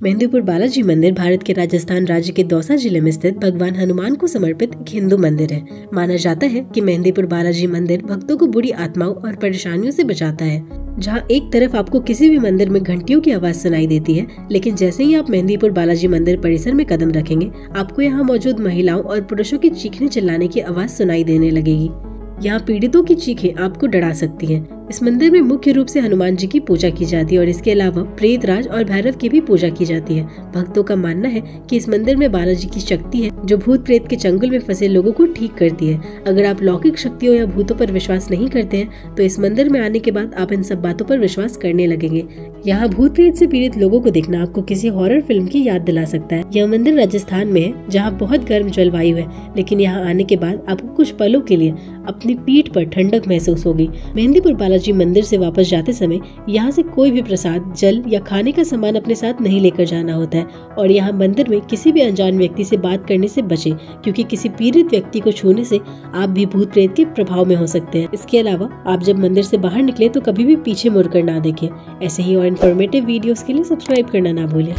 मेहंदीपुर बालाजी मंदिर भारत के राजस्थान राज्य के दौसा ज़िले में स्थित भगवान हनुमान को समर्पित एक हिंदू मंदिर है। माना जाता है कि मेहंदीपुर बालाजी मंदिर भक्तों को बुरी आत्माओं और परेशानियों से बचाता है, जहाँ एक तरफ़ आपको किसी भी मंदिर में घंटियों की आवाज़ सुनाई देती है, लेकिन जैसे ही आप मेहंदीपुर बालाजी मंदिर परिसर में कदम रखेंगे, आपको यहाँ मौजूद महिलाओं और पुरुषों की चीखने चिल्लाने की आवाज़ सुनाई देने लगेगी। यहाँ पीड़ितों की चीखें आपको डरा सकती हैं। इस मंदिर में मुख्य रूप से हनुमान जी की पूजा की जाती है और इसके अलावा प्रेत राज और भैरव की भी पूजा की जाती है भक्तों का मानना है कि इस मंदिर में बालाजी की शक्ति है जो भूत प्रेत के चंगुल में फंसे लोगों को ठीक करती है। अगर आप लौकिक शक्तियों या भूतों पर विश्वास नहीं करते हैं तो इस मंदिर में आने के बाद आप इन सब बातों पर विश्वास करने लगेंगे। यहाँ भूत प्रेत से पीड़ित लोगों को देखना आपको किसी हॉरर फ़िल्म की याद दिला सकता है। यह मंदिर राजस्थान में है, जहाँ बहुत गर्म जलवायु है, लेकिन यहाँ आने के बाद आपको कुछ पलों के लिए अपनी पीठ पर ठंडक महसूस होगी। मेहंदीपुर बालाजी मंदिर से वापस जाते समय यहाँ से कोई भी प्रसाद, जल या खाने का सामान अपने साथ नहीं लेकर जाना होता है। और यहाँ मंदिर में किसी भी अनजान व्यक्ति से बात करने से बचें, क्योंकि किसी पीड़ित व्यक्ति को छूने से आप भी भूत प्रेत के प्रभाव में हो सकते हैं। इसके अलावा, आप जब मंदिर से बाहर निकले तो कभी भी पीछे मुड़कर ना देखें। ऐसे ही और इन्फॉर्मेटिव वीडियोस के लिए सब्सक्राइब करना ना भूलें।